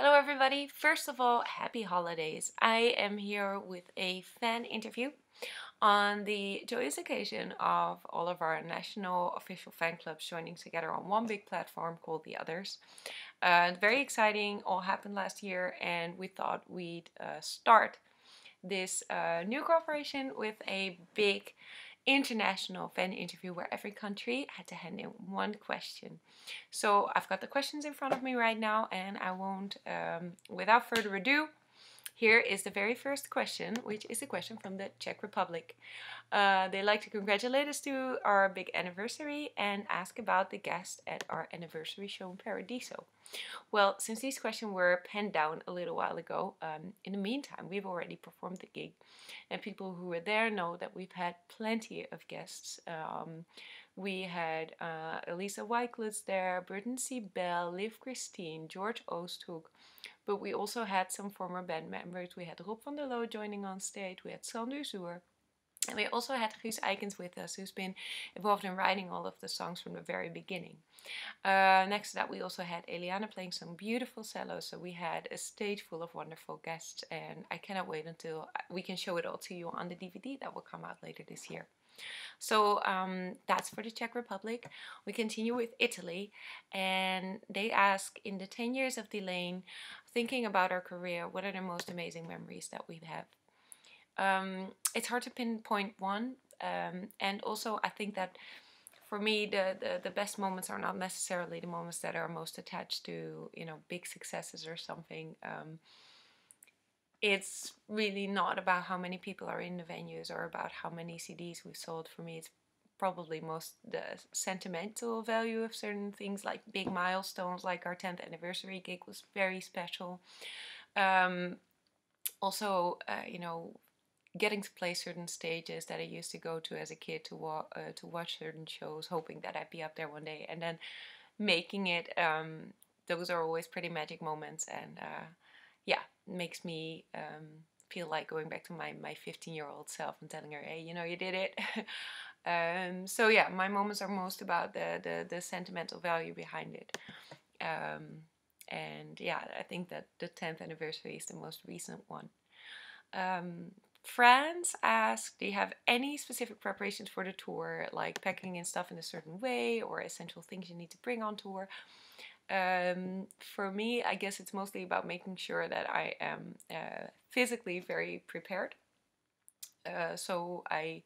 Hello, everybody. First of all, happy holidays. I am here with a fan interview on the joyous occasion of all of our national official fan clubs joining together on one big platform called The Others. Uh, very exciting, all happened last year, and we thought we'd uh, start this uh, new cooperation with a big international fan interview where every country had to hand in one question. So I've got the questions in front of me right now and I won't, um, without further ado, here is the very first question, which is a question from the Czech Republic. Uh, they like to congratulate us to our big anniversary and ask about the guest at our anniversary show in Paradiso. Well, since these questions were penned down a little while ago, um, in the meantime, we've already performed the gig, and people who were there know that we've had plenty of guests. Um, we had uh, Alissa White-Gluz there, Burton C. Bell, Liv Kristine, George Oosthoek, but we also had some former band members. We had Rob van der Loo joining on stage. We had Sander Zoer. And we also had Guus Eikens with us, who's been involved in writing all of the songs from the very beginning. Uh, next to that, we also had Elianne playing some beautiful cello, So we had a stage full of wonderful guests, and I cannot wait until we can show it all to you on the DVD that will come out later this year. So um, that's for the Czech Republic. We continue with Italy, and they ask in the 10 years of Delain, thinking about our career, what are the most amazing memories that we have? Um, it's hard to pinpoint one, um, and also I think that for me the, the, the best moments are not necessarily the moments that are most attached to you know big successes or something. Um, it's really not about how many people are in the venues or about how many CDs we've sold. For me, it's probably most the sentimental value of certain things like big milestones like our 10th anniversary gig was very special. Um, also uh, you know getting to play certain stages that I used to go to as a kid to wa- uh, to watch certain shows hoping that I'd be up there one day and then making it um, those are always pretty magic moments and uh, yeah makes me um, feel like going back to my my 15 year old self and telling her hey you know you did it Um, so yeah, my moments are most about the, the, the sentimental value behind it. Um, and yeah, I think that the 10th anniversary is the most recent one. Um, France asked, do you have any specific preparations for the tour, like packing in stuff in a certain way or essential things you need to bring on tour? Um, for me, I guess it's mostly about making sure that I am uh, physically very prepared. Uh, so I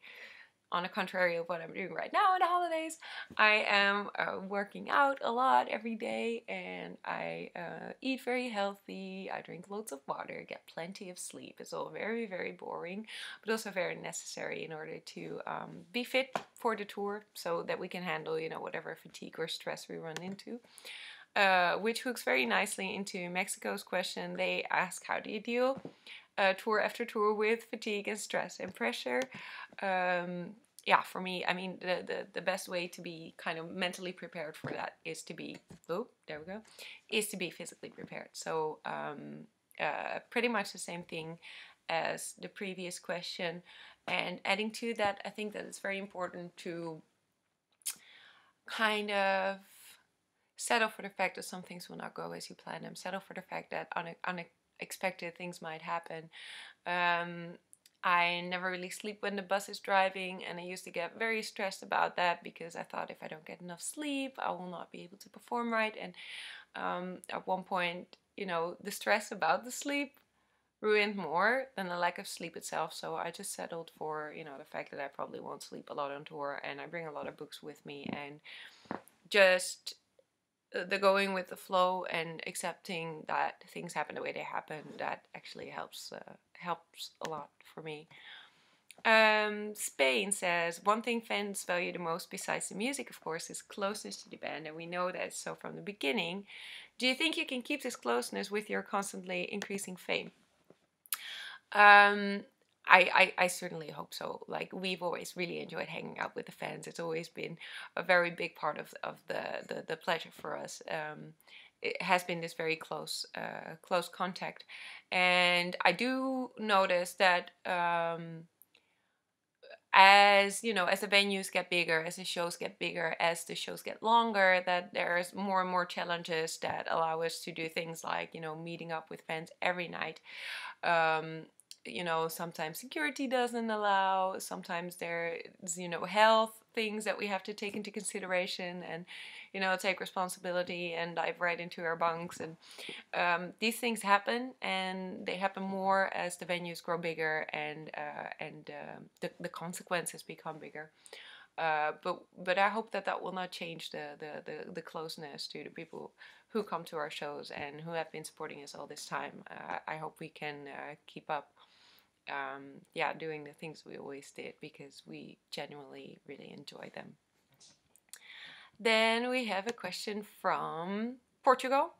on the contrary of what I'm doing right now in the holidays, I am uh, working out a lot every day and I uh, eat very healthy. I drink loads of water, get plenty of sleep. It's all very, very boring, but also very necessary in order to um, be fit for the tour so that we can handle, you know, whatever fatigue or stress we run into. Uh, which hooks very nicely into Mexico's question. They ask, How do you deal uh, tour after tour with fatigue and stress and pressure? Um, yeah, for me, I mean, the, the, the best way to be kind of mentally prepared for that is to be, oh, there we go, is to be physically prepared. So, um, uh, pretty much the same thing as the previous question. And adding to that, I think that it's very important to kind of settle for the fact that some things will not go as you plan them, settle for the fact that unexpected things might happen. Um, I never really sleep when the bus is driving, and I used to get very stressed about that because I thought if I don't get enough sleep, I will not be able to perform right. And um, at one point, you know, the stress about the sleep ruined more than the lack of sleep itself. So I just settled for, you know, the fact that I probably won't sleep a lot on tour, and I bring a lot of books with me, and just uh, the going with the flow and accepting that things happen the way they happen that actually helps uh, helps a lot for me. Um, Spain says one thing fans value the most besides the music, of course, is closeness to the band, and we know that so from the beginning. Do you think you can keep this closeness with your constantly increasing fame? Um, I, I, I, certainly hope so. Like we've always really enjoyed hanging out with the fans. It's always been a very big part of of the the, the pleasure for us. Um, it has been this very close uh, close contact, and I do notice that. Um, as you know as the venues get bigger as the shows get bigger as the shows get longer that there's more and more challenges that allow us to do things like you know meeting up with fans every night um, you know sometimes security doesn't allow sometimes there's you know health things that we have to take into consideration and you know take responsibility and dive right into our bunks and um, these things happen and they happen more as the venues grow bigger and uh, and uh, the, the consequences become bigger uh, but but I hope that that will not change the, the, the, the, closeness to the people who come to our shows and who have been supporting us all this time. Uh, I hope we can uh, keep up um, yeah, doing the things we always did because we genuinely really enjoy them. Then we have a question from Portugal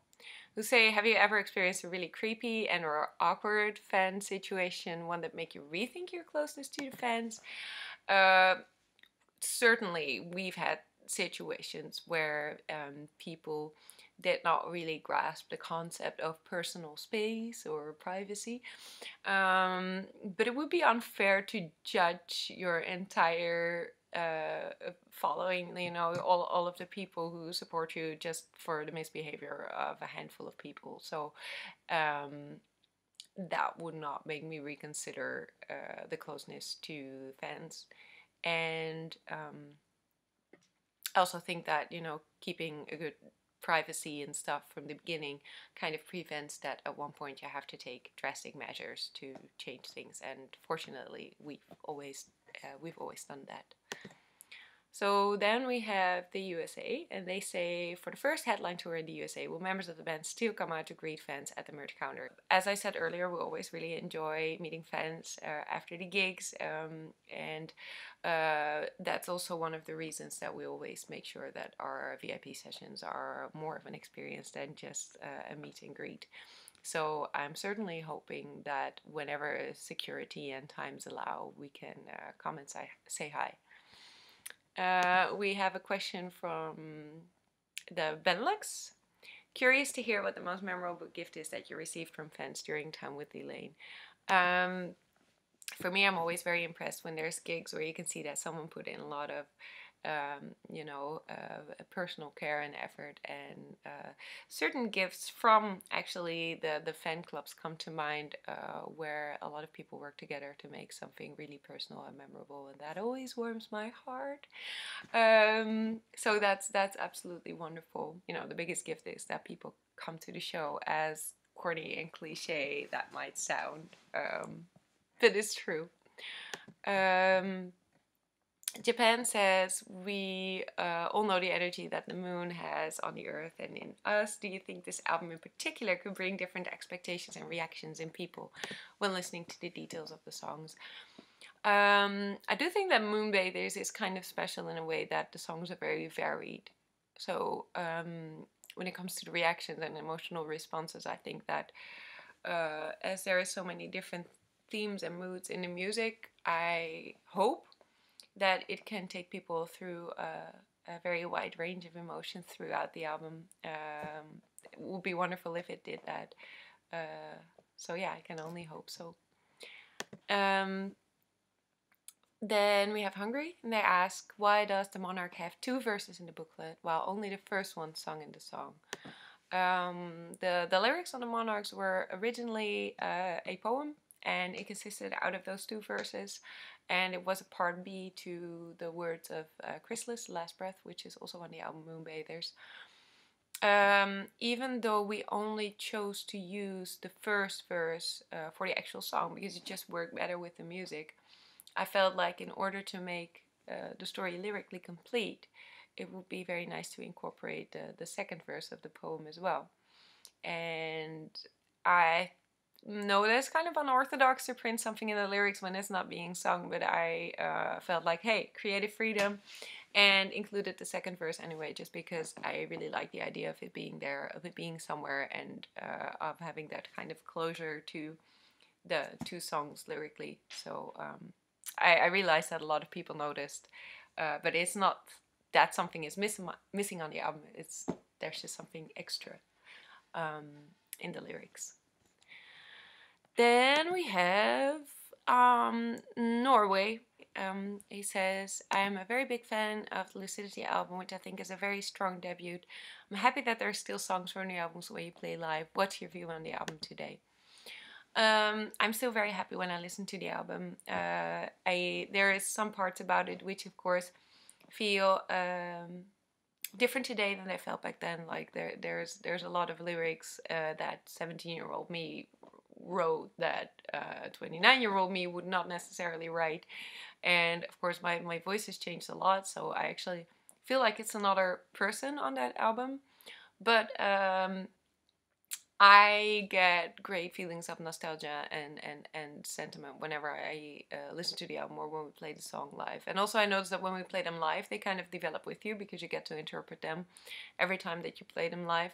who say, have you ever experienced a really creepy and or awkward fan situation, one that make you rethink your closeness to the fans? Uh, certainly, we've had situations where um, people did not really grasp the concept of personal space or privacy. Um, but it would be unfair to judge your entire uh, following, you know, all, all of the people who support you just for the misbehavior of a handful of people. So um, that would not make me reconsider uh, the closeness to fans. And um, I also think that, you know, keeping a good privacy and stuff from the beginning kind of prevents that at one point you have to take drastic measures to change things and fortunately we've always uh, we've always done that so then we have the USA, and they say for the first headline tour in the USA, will members of the band still come out to greet fans at the merch counter? As I said earlier, we always really enjoy meeting fans uh, after the gigs, um, and uh, that's also one of the reasons that we always make sure that our VIP sessions are more of an experience than just uh, a meet and greet. So I'm certainly hoping that whenever security and times allow, we can uh, come and say, say hi. Uh, we have a question from the Benelux. Curious to hear what the most memorable gift is that you received from fans during time with Delain. Um, for me, I'm always very impressed when there's gigs where you can see that someone put in a lot of um, you know, uh, personal care and effort, and uh, certain gifts from actually the the fan clubs come to mind, uh, where a lot of people work together to make something really personal and memorable, and that always warms my heart. Um, so that's that's absolutely wonderful. You know, the biggest gift is that people come to the show, as corny and cliche that might sound, um, but it's true. Um, Japan says we uh, all know the energy that the moon has on the earth and in us. Do you think this album in particular could bring different expectations and reactions in people when listening to the details of the songs? Um, I do think that Moonbathers is kind of special in a way that the songs are very varied. So um, when it comes to the reactions and emotional responses, I think that uh, as there are so many different themes and moods in the music, I hope that it can take people through a, a very wide range of emotions throughout the album. Um, it would be wonderful if it did that. Uh, so yeah, I can only hope so. Um, then we have Hungary, and they ask, why does the monarch have two verses in the booklet while only the first one sung in the song? Um, the, the lyrics on the monarchs were originally uh, a poem, and it consisted out of those two verses and it was a part B to the words of uh, Chrysalis, Last Breath, which is also on the album Moonbathers. Um, even though we only chose to use the first verse uh, for the actual song because it just worked better with the music, I felt like in order to make uh, the story lyrically complete, it would be very nice to incorporate the, the second verse of the poem as well. And I no, that's kind of unorthodox to print something in the lyrics when it's not being sung, but I uh, felt like, hey, creative freedom, and included the second verse anyway, just because I really like the idea of it being there, of it being somewhere, and uh, of having that kind of closure to the two songs lyrically. So um, I, I, realized that a lot of people noticed, uh, but it's not that something is missing missing on the album. It's there's just something extra um, in the lyrics. Then we have um, Norway. Um, he says, I'm a very big fan of the Lucidity album, which I think is a very strong debut. I'm happy that there are still songs from the albums where you play live. What's your view on the album today? Um, I'm still very happy when I listen to the album. Uh, I there is some parts about it which, of course, feel um, different today than they felt back then. Like there, there's there's a lot of lyrics uh, that 17 year old me wrote that 29 uh, year old me would not necessarily write. And of course, my my voice has changed a lot, so I actually feel like it's another person on that album. But um, I get great feelings of nostalgia and, and, and sentiment whenever I uh, listen to the album or when we play the song live. And also, I notice that when we play them live, they kind of develop with you because you get to interpret them every time that you play them live.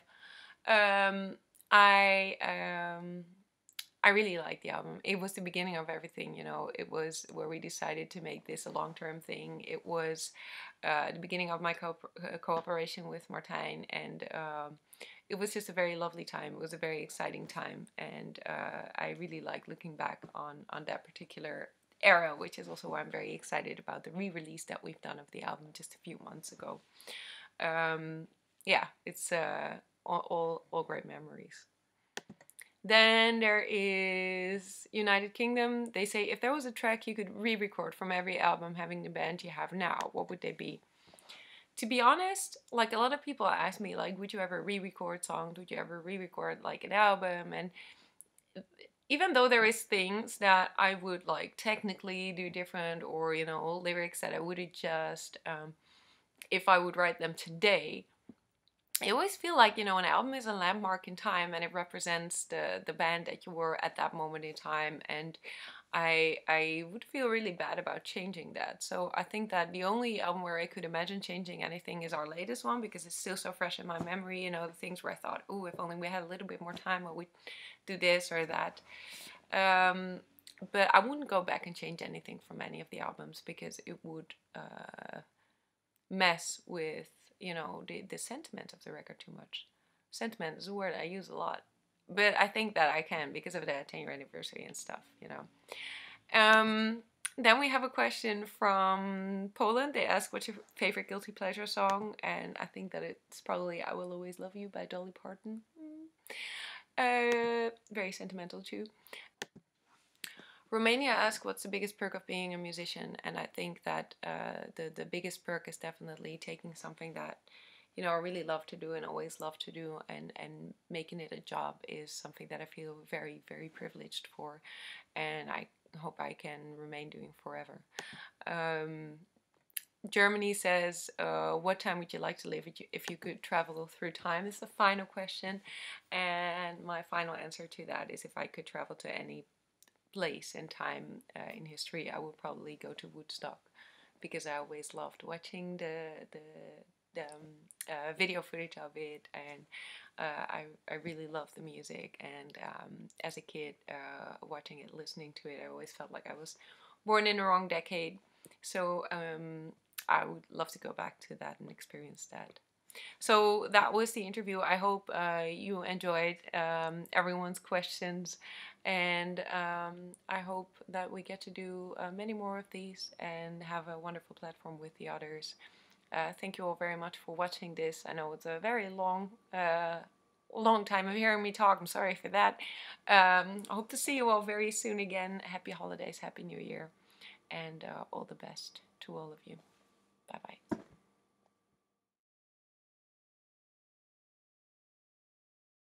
Um, I um, I really liked the album. It was the beginning of everything, you know. It was where we decided to make this a long term thing. It was uh, the beginning of my co- uh, cooperation with Martijn, and um, it was just a very lovely time. It was a very exciting time, and uh, I really like looking back on on that particular era, which is also why I'm very excited about the re-release that we've done of the album just a few months ago. Um, yeah, it's uh, all, all all great memories. Then there is United Kingdom. They say if there was a track you could re-record from every album having the band you have now, what would they be? to be honest, like a lot of people ask me, like, would you ever re-record songs? Would you ever re-record like an album? And even though there is things that I would like technically do different, or you know, lyrics that I would adjust, um, if I would write them today, I always feel like you know an album is a landmark in time and it represents the the band that you were at that moment in time and I I would feel really bad about changing that. So I think that the only album where I could imagine changing anything is our latest one because it's still so fresh in my memory. You know, the things where I thought, oh, if only we had a little bit more time, would do this or that. Um, but I wouldn't go back and change anything from any of the albums because it would uh, mess with you know the the sentiment of the record too much. Sentiment is a word I use a lot but I think that I can because of the 10 year anniversary and stuff, you know. Um, then we have a question from Poland. They ask, What's your favorite guilty pleasure song? And I think that it's probably I Will Always Love You by Dolly Parton. Uh, very sentimental too. Romania asks, What's the biggest perk of being a musician? And I think that uh, the, the biggest perk is definitely taking something that you know, I really love to do and always love to do, and and making it a job is something that I feel very very privileged for, and I hope I can remain doing forever. Um, Germany says, uh, "What time would you like to live if you could travel through time?" Is the final question, and my final answer to that is if I could travel to any place and time uh, in history, I would probably go to Woodstock because I always loved watching the the the um, uh, video footage of it, and uh, I I really love the music. And um, as a kid, uh, watching it, listening to it, I always felt like I was born in the wrong decade. So um, I would love to go back to that and experience that. So that was the interview. I hope uh, you enjoyed um, everyone's questions, and um, I hope that we get to do uh, many more of these and have a wonderful platform with the others. Uh, thank you all very much for watching this. I know it's a very long, uh, long time of hearing me talk. I'm sorry for that. Um, I hope to see you all very soon again. Happy holidays, happy new year, and uh, all the best to all of you. Bye bye.